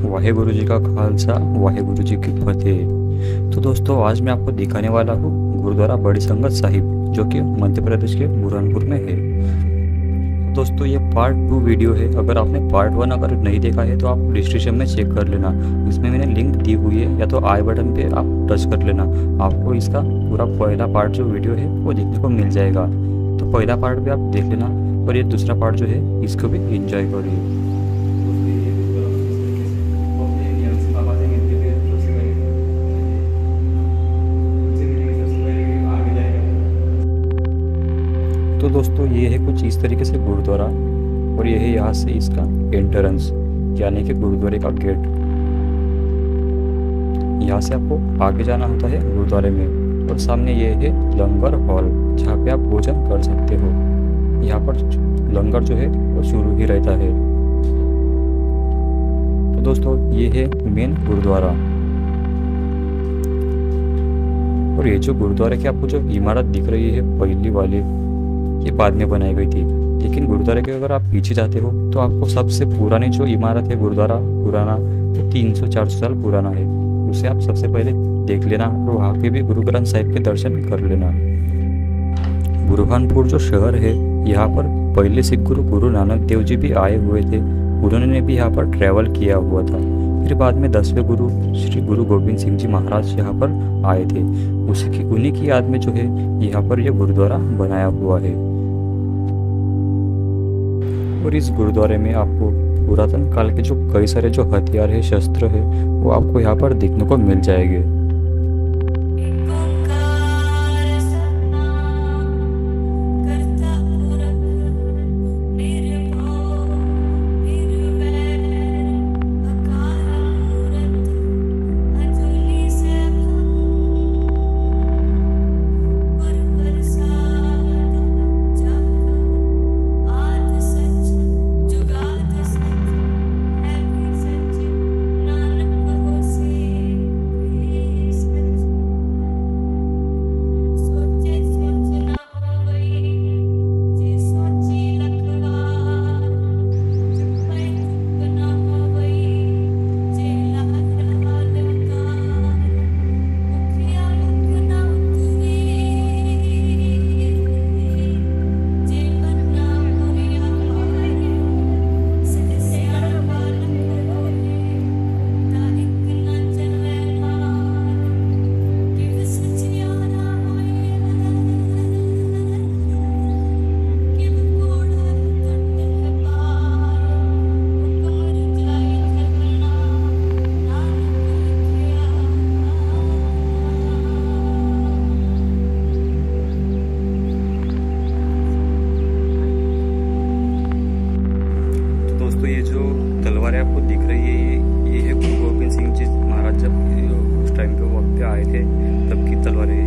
वाहे गुरु जी का खालसा वाहे गुरु जी की फतेह। तो दोस्तों, आज मैं आपको दिखाने वाला हूँ गुरुद्वारा बड़ी संगत साहिब, जो कि मध्य प्रदेश के बुरहानपुर में है। दोस्तों, ये पार्ट टू वीडियो है। अगर आपने पार्ट वन अगर नहीं देखा है तो आप डिस्क्रिप्शन में चेक कर लेना। इसमें मैंने लिंक दी हुई है, या तो आई बटन पे आप टच कर लेना। आपको इसका पूरा पहला पार्ट जो वीडियो है, वो देखने को मिल जाएगा। तो पहला पार्ट भी आप देख लेना, और ये दूसरा पार्ट जो है, इसको भी इंजॉय करिए। तो दोस्तों, ये है कुछ इस तरीके से गुरुद्वारा और ये है यहाँ से इसका एंट्रेंस यानी कि गुरुद्वारे का गेट यहाँ से आपको आगे जाना होता है गुरुद्वारे में और सामने ये है लंगर हॉल, जहाँ पे आप भोजन कर सकते हो। यहाँ पर लंगर जो है वो शुरू ही रहता है। तो दोस्तों, ये है मेन गुरुद्वारा। और ये जो गुरुद्वारे की आपको जो इमारत दिख रही है, पहली वाली ये बाद में बनाई गई थी। लेकिन गुरुद्वारे के अगर आप पीछे जाते हो तो आपको सबसे पुरानी जो इमारत है गुरुद्वारा, पुराना, वो तीन सौ चार सौ साल पुराना है। उसे आप सबसे पहले देख लेना और वहाँ पे भी गुरु ग्रंथ साहिब के दर्शन कर लेना। बुरहानपुर जो शहर है, यहाँ पर पहले सिख गुरु गुरु नानक देव जी भी आए हुए थे। उन्होंने भी यहाँ पर ट्रैवल किया हुआ था। फिर बाद में दसवें गुरु, श्री गुरु गोविंद सिंह जी महाराज यहाँ पर आए थे। उसी की, उन्हीं की याद में जो है, यहाँ पर यह गुरुद्वारा बनाया हुआ है। और इस गुरुद्वारे में आपको पुरातन काल के जो कई सारे जो हथियार है, शस्त्र है, वो आपको यहाँ पर देखने को मिल जाएँगे। दोस्तों ये जो तलवारें आपको दिख रही है, ये ये है गुरु गोविंद सिंह जी महाराज जब उस टाइम पे वक्त पे आए थे, तब की तलवारें